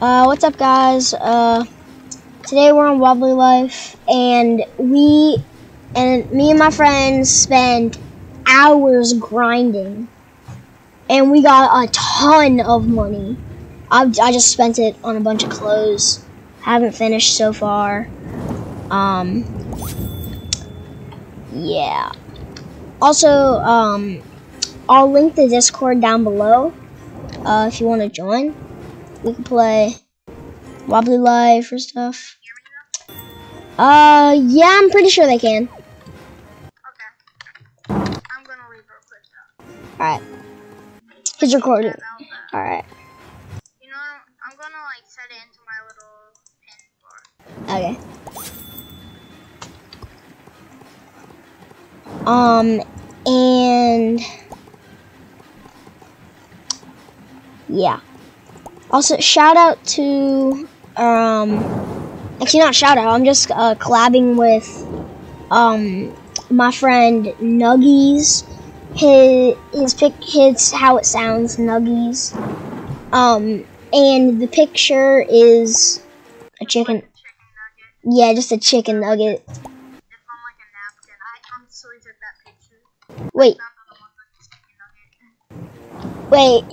Uh, what's up, guys? Uh, today we're on Wobbly Life, and we and me and my friends spent hours grinding, and we got a ton of money. I, I just spent it on a bunch of clothes. Haven't finished so far. Um, yeah. Also, um, I'll link the Discord down below uh, if you want to join. We can play Wobbly Life or stuff. Uh, yeah, I'm pretty sure they can. Okay. I'm gonna leave real quick though. Alright. He's recording. Alright. You know, I'm gonna like set it into my little pin bar. Okay. Um, and yeah. Also, shout out to um, actually not shout out. I'm just uh, collabing with um my friend Nuggies. His his pic his how it sounds Nuggies. Um, and the picture is a chicken. Yeah, just a chicken nugget. It's on like a napkin. I honestly took that picture. Wait, Not the one with the chicken nugget. wait,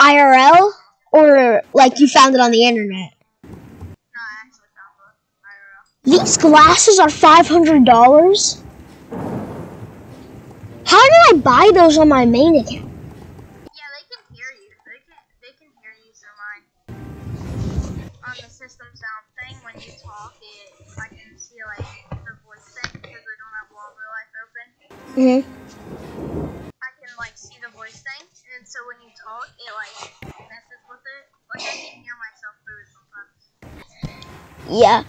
IRL or like you found it on the internet? no, I actually found it. IRL. These glasses are five hundred dollars. How did I buy those on my main account? Yeah, they can hear you. They can they can hear you through mine. On the system sound thing, when you talk, it I can see like the voice thing because I don't have Wobbly Life open. hmm I can like see the voice thing, and so when you talk, it like messes with it. Like I can hear myself through it sometimes. Yeah.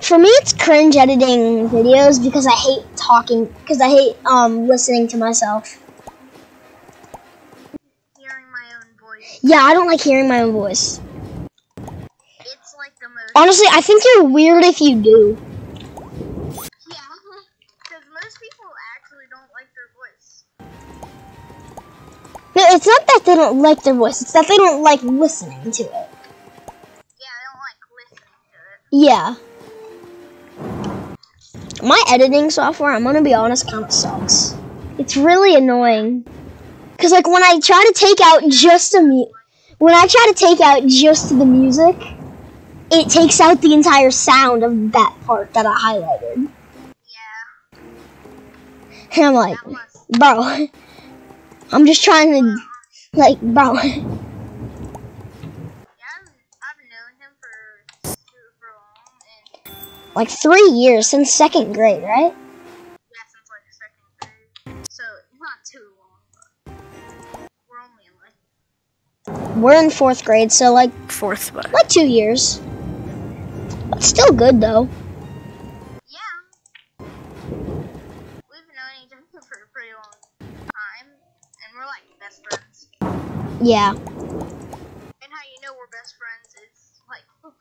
For me, it's cringe editing videos because I hate talking. Because I hate um listening to myself. Hearing my own voice, Yeah, I don't like hearing my own voice. it's like the most. Honestly, I think you're weird if you do. It's not that they don't like their voice. It's that they don't like listening to it. Yeah, they don't like listening to it. Yeah. My editing software, I'm gonna be honest, kind of sucks. It's really annoying. Cause like when I try to take out just a mu- when I try to take out just the music, it takes out the entire sound of that part that I highlighted. Yeah, And I'm like, bro, I'm just trying to, like, bro. Yeah, I've, I've known him for super long, and Like three years since second grade, right? yeah, since like second grade. So not too long, we're only in like We're in fourth grade, so like Fourth, but like two years. But still good though. yeah. We've known each other for a pretty long time, and we're like best friends. Yeah. And how you know we're best friends is like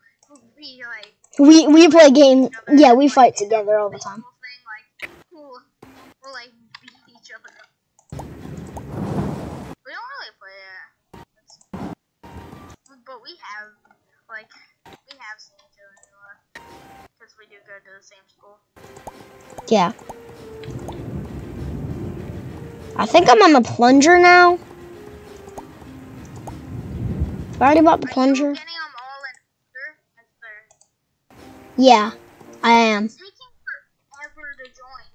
we like We we play games. Yeah, we fight together all the time. Thing, like we'll, we'll like beat each other up. We don't really play uh, it, but we have like we have seen each other because we do go to the same school. Yeah. I think I'm on the plunger now. I already bought the plunger. getting them all in order? That's their- Yeah, I am. It's taking forever to join.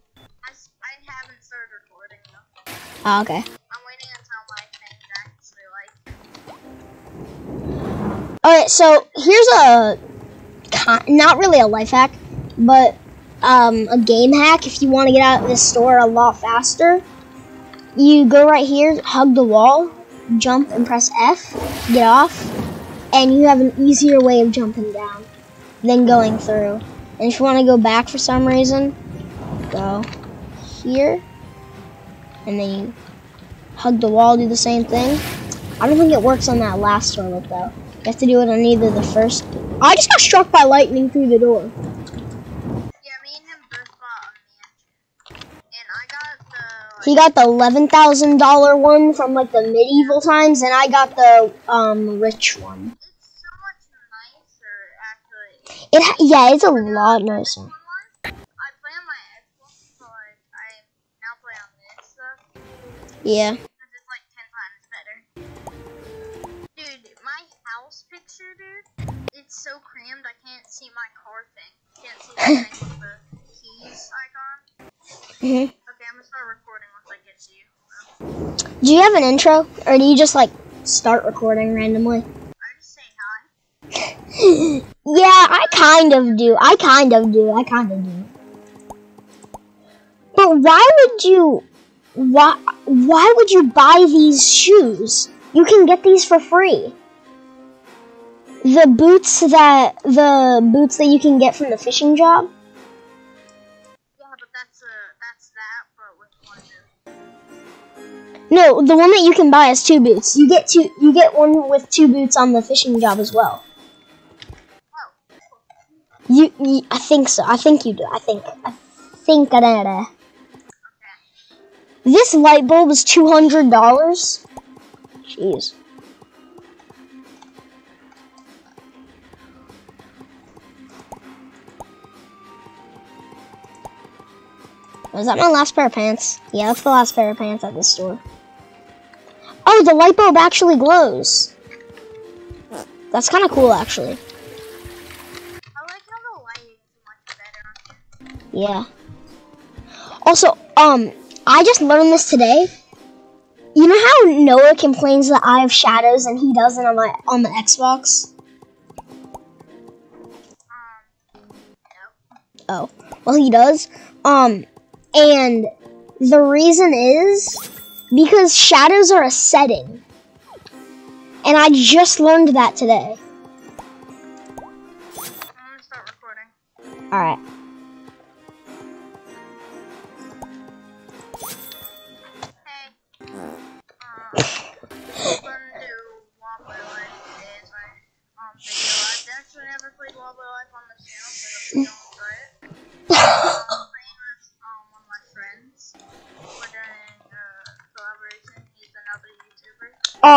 I, s- I haven't started recording though. Oh, okay. I'm waiting until my thing's actually like. Alright, so here's a not really a life hack, but um, a game hack if you want to get out of this store a lot faster. You go right here, hug the wall, jump and press F, get off, and you have an easier way of jumping down than going through. And if you want to go back for some reason, go here, and then you hug the wall, do the same thing. I don't think it works on that last toilet though. You have to do it on either the first. I just got struck by lightning through the door. Yeah, me and him both bought a mansion. And I got the. Like, He got the eleven thousand dollar one from like the medieval times, and I got the um rich one. it's so much It ha- yeah, it's a lot nicer. One Do you have an intro, or do you just like start recording randomly? I just say hi. yeah, I kind of do. I kind of do. I kind of do. But why would you? Why? Why would you buy these shoes? You can get these for free. The boots that the boots that you can get from the fishing job. No, the one that you can buy has two boots. You get two. You get one with two boots on the fishing job as well. You, you I think so. I think you do. I think. I think I did. okay. This light bulb is two hundred dollars. Jeez. Was that my last pair of pants? Yeah, that's the last pair of pants at this store. Oh, the light bulb actually glows. That's kind of cool, actually. I like how the lighting is much better. Yeah. Also, um, I just learned this today. You know how Noah complains that I have shadows and he doesn't on my on the Xbox? Um, no. Oh, well he does. Um, and the reason is because shadows are a setting. And I just learned that today. I'm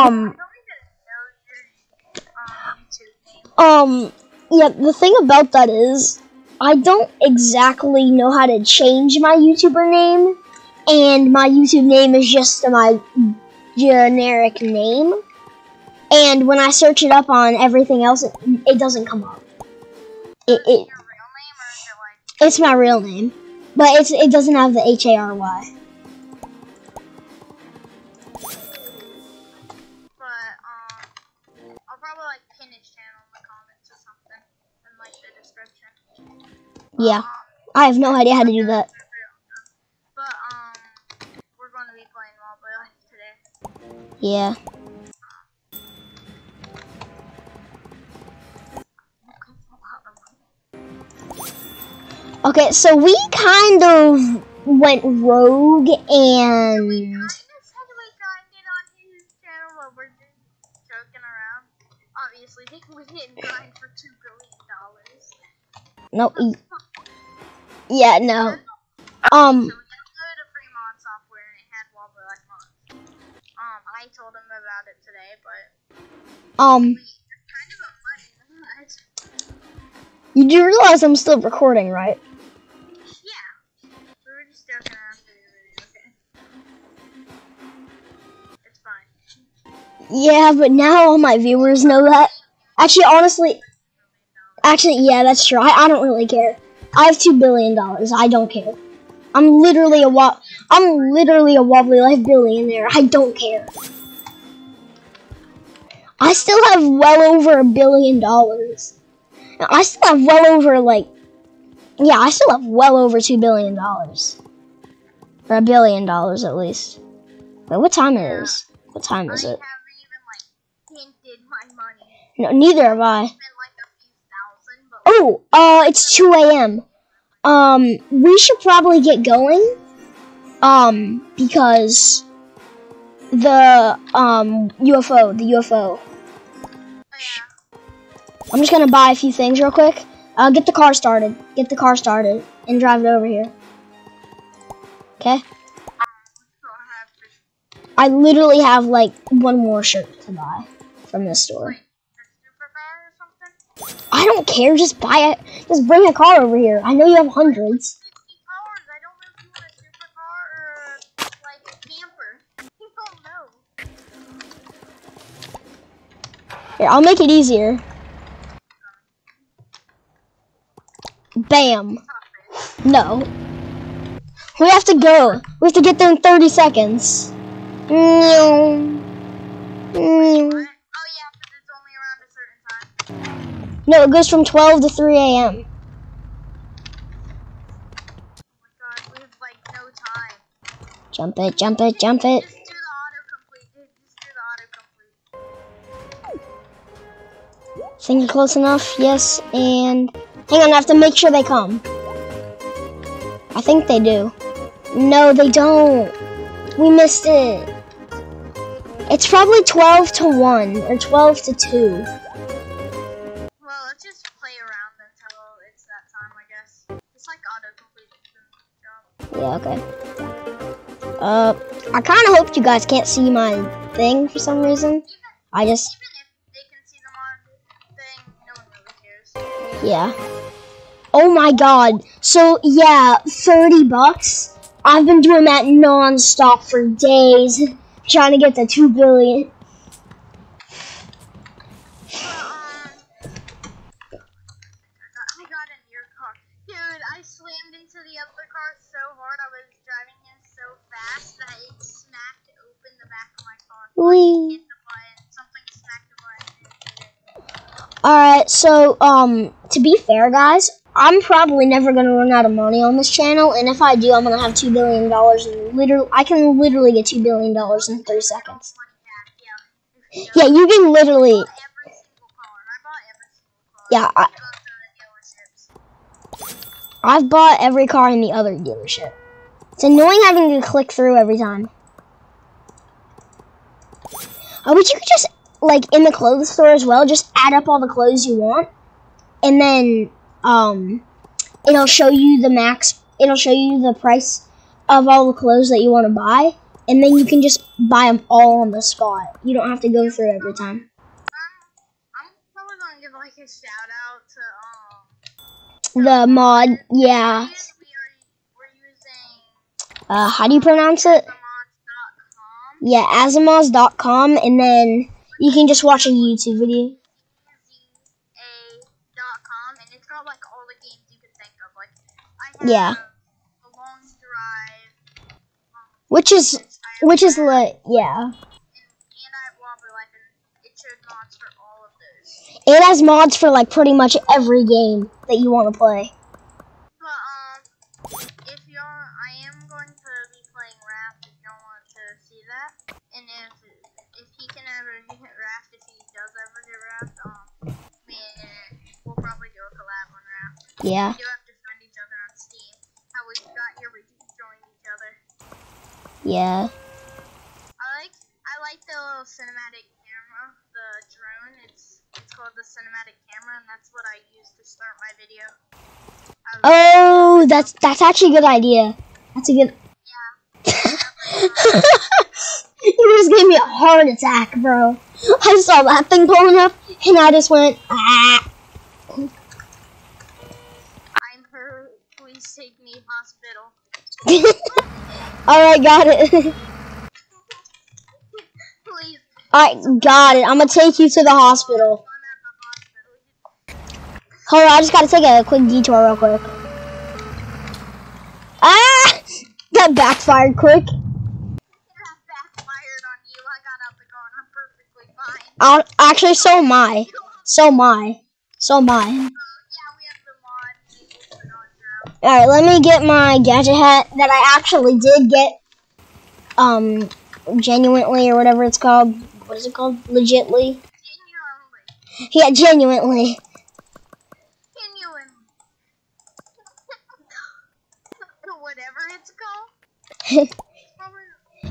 Um, um yeah, the thing about that is I don't exactly know how to change my YouTuber name, and my YouTube name is just my generic name. And when I search it up on everything else, it, it doesn't come up. It, it it's my real name, but it's it doesn't have the H Yeah, I have no idea how to do that. But um, we're going to be playing Wobbly today. Yeah. Okay, so we kind of went rogue and Kind of said we grinded on his channel, but we're just joking around. Obviously, we didn't grind for two billion dollars. no, y- yeah, no. Um, So we downloaded a free mod software and it had Wobbly Life mods. Um, I told him about it today, but um, we kind of a money mod. you do realize I'm still recording, right? Yeah. We were just joking around for the video, okay? It's fine. Yeah, but now all my viewers know that. Actually, honestly, actually, yeah, that's true. I, I don't really care. I have two billion dollars. I don't care. I'm literally a wa- I'm literally a wobbly life billionaire. I don't care. I still have well over a billion dollars. I still have well over like, yeah, I still have well over two billion dollars, or a billion dollars at least. Wait, what time it is? What time is it? even like hinted my money. No, neither have I. It's been like a few thousand, but like, Oh, uh, it's 2 a.m. Um, we should probably get going. Um, because the, um, UFO, the UFO. I'm just gonna buy a few things real quick. Uh, get the car started. Get the car started and drive it over here. Okay? I literally have like one more shirt to buy from this store. Wait, the superpower or something? I don't care. Just buy it. Just bring a car over here. I know you have hundreds. I don't know if you want a supercar or a, like a camper. You don't know. Here, I'll make it easier. Bam. No. We have to go. We have to get there in 30 seconds. Meow. Meow. What? Oh yeah, because it's only around a certain time. No, it goes from 12 to 3 a.m. Oh my god, we have like no time. Jump it, jump it, jump it. Just do the autocomplete. Just do the autocomplete. Think you're close enough? Yes, and hang on, I have to make sure they come. I think they do. No, they don't. We missed it. It's probably 12 to 1 or 12 to 2. Yeah, okay. Uh, I kind of hoped you guys can't see my thing for some reason. I just, even if they can see the mod thing, no really yeah. Oh my god. So, yeah, 30 bucks. I've been doing that non-stop for days, trying to get to 2 billion. But, um, I got in your car. Dude, I slammed into the other car so hard. I was driving in so fast that it smacked open the back of my car. Whee. Hit the button. Something smacked the button. and hit it. Alright, so, um, to be fair, guys, I'm probably never gonna run out of money on this channel, and if I do, I'm gonna have $2 billion, and literally, I can literally get $2 billion in 30 seconds. Yeah. Yeah, you can literally, I bought every single car. I bought every single car. Yeah, I- Go to the dealerships. I've bought every car in the other dealership. It's annoying having to click through every time. I wish you could just, like, in the clothes store as well, just add up all the clothes you want, and then, um, it'll show you the max, it'll show you the price of all the clothes that you want to buy, and then you can just buy them all on the spot. You don't have to go through every time. Um, I'm probably gonna give like a shout out to. The mod, yeah. We are we're using Uh, how do you pronounce it? Yeah, Asimos.com, and then you can just watch a YouTube video. Z-A.com, and it's got like all the games you can think of. Like, I have Yeah. a long drive, Which is, which is like, yeah. and, and I have Wobbly Life, and it showed mods for all of those. It has mods for like pretty much every game that you want to play. But um, if y'all, I am going to be playing Raft if y'all want to see that, and if if he can ever hit Raft, if he does ever hit Raft, um, me and we'll probably do a collab on Raft. Yeah, We do have to find each other on Steam. How we got here, we joined each other. yeah. I like I like the little cinematic camera, the drone. It's it's called the cinematic camera, and that's what I use to start my video. I was- Oh, that's that's actually a good idea. That's a good. you just gave me a heart attack, bro. I saw that thing blowing up, and I just went ah. I'm her. Please take me hospital. All right, got it. Right, got it. I'm gonna take you to the hospital. Hold on, I just gotta take a quick detour real quick. Ah! That backfired quick. Backfired on you. I got out the car I'm perfectly fine. Uh, actually, so am I. So am I. So am I. Yeah, we have the mod. We will put on drown. Alright, let me get my gadget hat that I actually did get, um, genuinely or whatever it's called. What is it called? Legitly? Genuinely. Yeah, genuinely. Genuine. Whatever it's called. Probably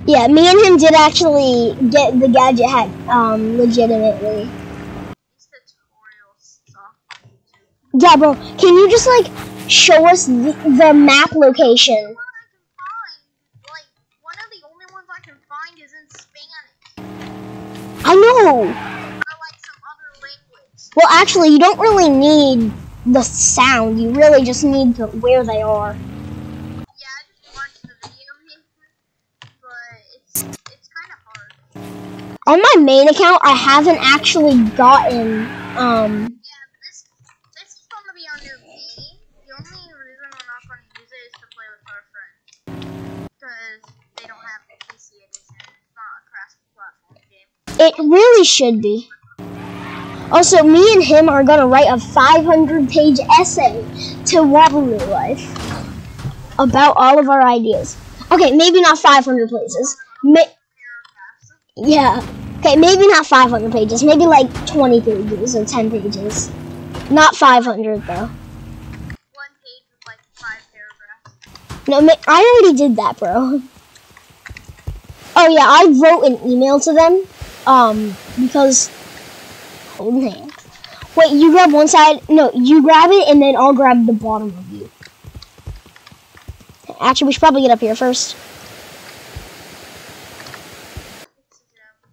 Yeah, me and him did actually get the gadget hat, um, legitimately. Yeah, bro, can you just, like, show us the, the map location? I know! Well, actually, you don't really need the sound. You really just need the, where they are. Yeah, I just watched the video here, but it's it's kind of hard. On my main account, I haven't actually gotten um Yeah, this this is gonna be our new game. The only reason we're not gonna use it is to play with our friends, because they don't have the PC edition. It's not a cross-platform game. It really should be. Also, me and him are gonna write a 500 page essay to Wobbly Life about all of our ideas. Okay, maybe not 500 pages. Ma- Paragraphs. Yeah. Okay, maybe not 500 pages. Maybe like 20 pages or 10 pages. Not 500 though. One page with like five paragraphs. No, I already did that, bro. Oh yeah, I wrote an email to them. Um, because hold hands. Wait, you grab one side. No, you grab it, and then I'll grab the bottom of you. Actually, we should probably get up here first. It's um.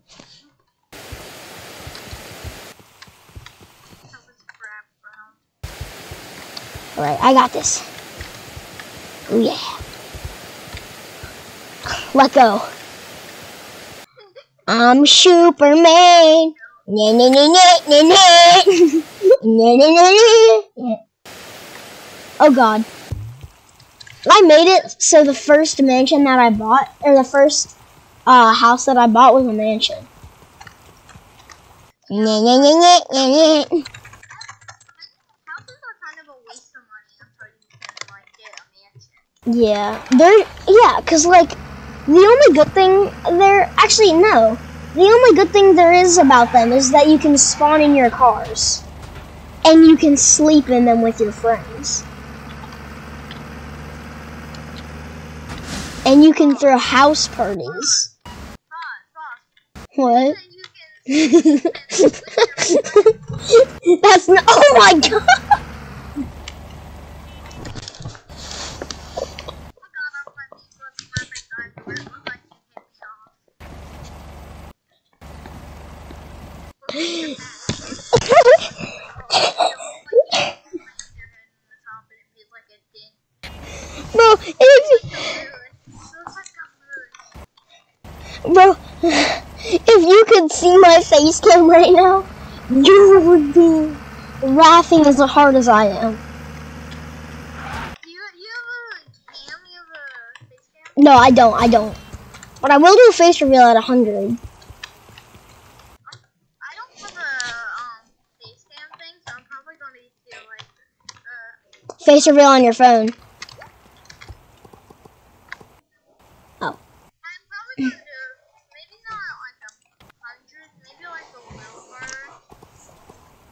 Help us grab brown. All right, I got this. Oh yeah. Let go. I'm Superman. Na na na na na na. Na na na na. Oh God. I made it so the first mansion that I bought, or the first uh, house that I bought was a mansion. Na na na na na na. Houses are kind of a waste of money until you can like get a mansion. Yeah, they're yeah, cause like the only good thing there actually no, the only good thing there is about them is that you can spawn in your cars, and you can sleep in them with your friends, and you can throw house parties. What? That's not. Oh my god! Oh my god, off my feet was perfect time where it looked like you hit me off. Bro, if bro, if you could see my face cam right now, you would be laughing as hard as I am. No, I don't. I don't. But I will do a face reveal at 100. Face reveal on your phone. Oh.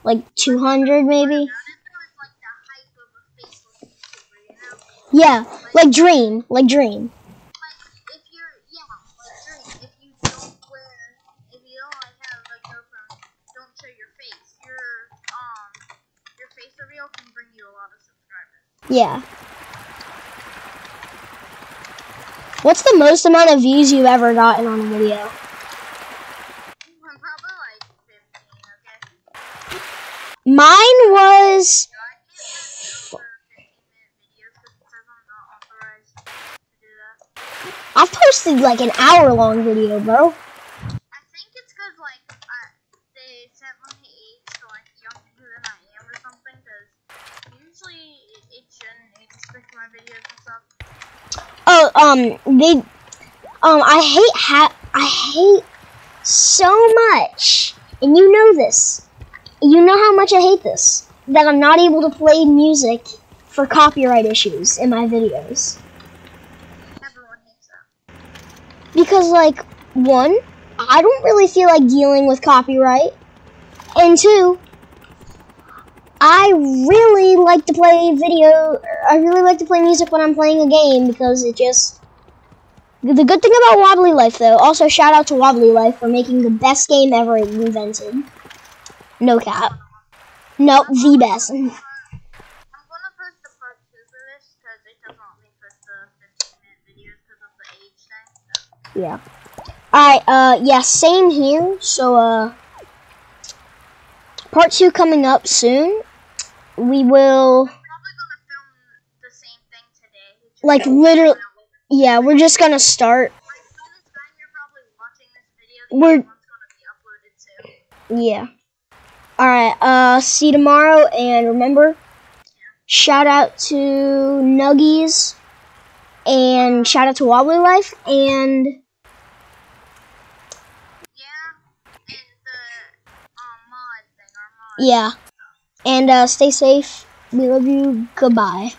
Like 200 maybe? Yeah, like Dream. Like Dream. Yeah. What's the most amount of views you've ever gotten on a video? Mine was. I've posted like an hour long video, bro. I think it's because like I, they set my age to like younger than I am or something. Because usually it, it shouldn't expect my videos and stuff. Oh, um, they, um, I hate ha- I hate so much, and you know this. You know how much I hate this. That I'm not able to play music for copyright issues in my videos. Because, like, one, I don't really feel like dealing with copyright. And two, I really like to play video. I really like to play music when I'm playing a game because it just. The good thing about Wobbly Life, though, also shout out to Wobbly Life for making the best game ever invented. No cap. No, the best. I'm gonna post the part two for this because it doesn't let me post the 15 minute videos because of the age thing. So. Yeah. Alright, uh, yeah, same here. So, uh, part two coming up soon. We will, Probably gonna film the same thing today. just like, literally, come out with- yeah, we're just gonna start. Like, by the time you're probably watching this video, the We're- other one's gonna be uploaded too. Yeah. All right. Uh, see you tomorrow, and remember, shout out to Nuggies, and shout out to Wobbly Life, and Yeah, and the um, mod thing, mod. yeah, and uh, stay safe. We love you. Goodbye.